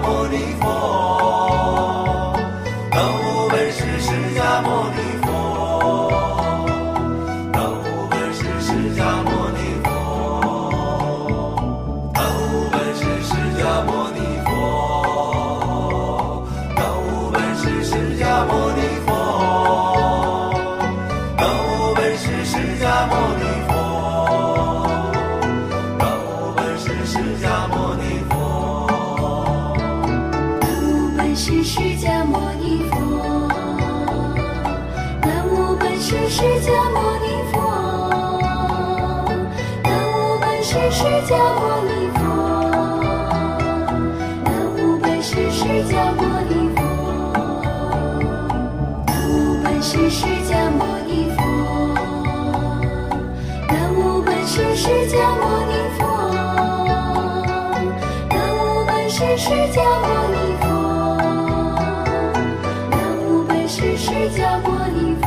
摩尼佛，本是释迦摩尼佛，万物本是释迦摩尼佛，是释迦摩尼佛，是释迦摩。师释迦牟尼佛，南无本师释迦牟尼佛，南无本师释迦牟尼佛，南无本师释迦牟尼佛，南无本师释迦牟尼佛，南无本师释迦牟尼佛，南无本师释迦牟尼。